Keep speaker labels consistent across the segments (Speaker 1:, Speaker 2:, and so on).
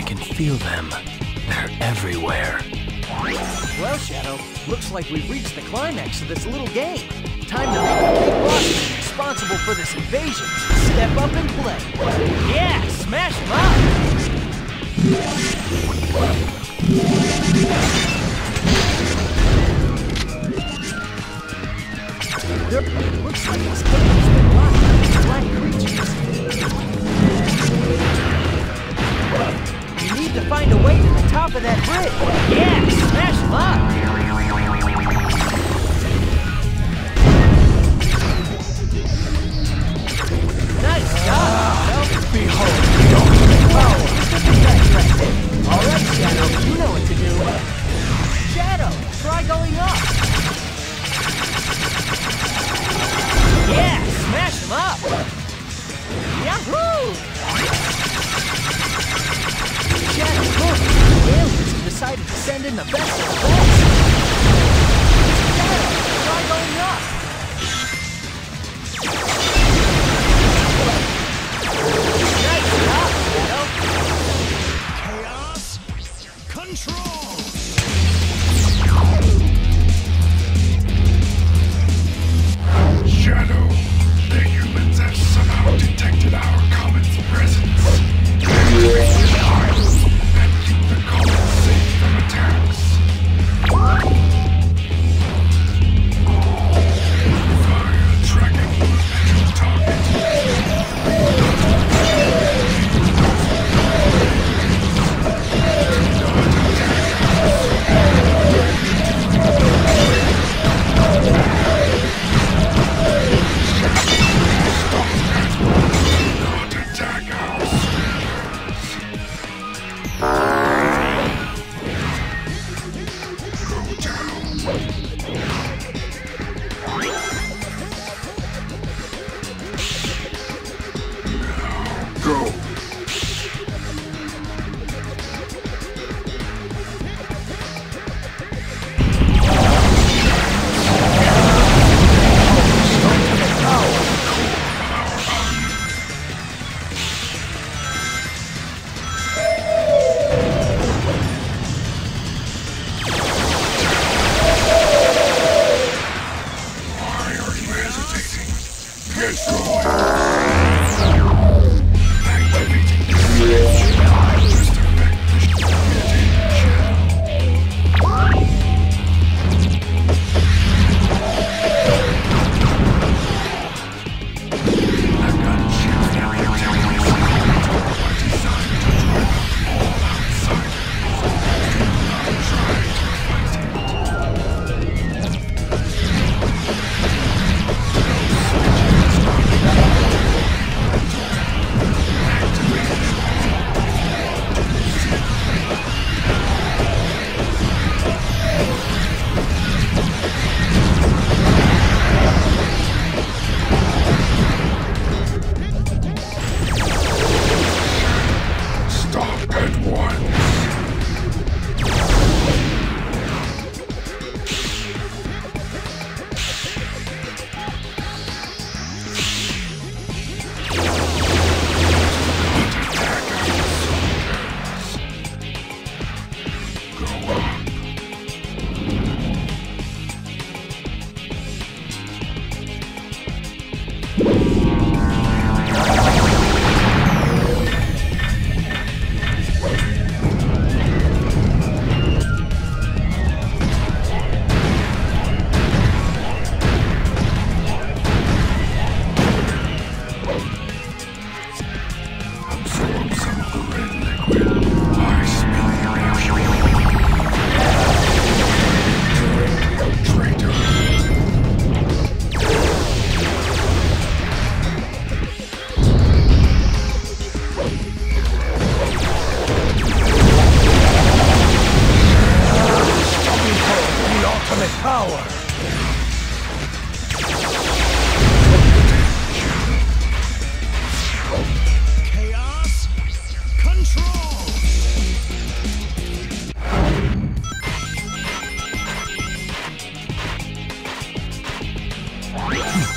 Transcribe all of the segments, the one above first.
Speaker 1: I can feel them. They're everywhere.
Speaker 2: Well, Shadow, looks like we've reached the climax of this little game. Time to make the big boss responsible for this invasion. Step up and play. Yeah, smash him up! There, looks like this need to find a way to the top of that bridge. Yeah, smash him up! In the best
Speaker 3: go. Why Yeah.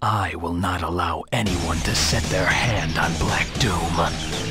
Speaker 1: I will not allow anyone to set their hand on Black Doom.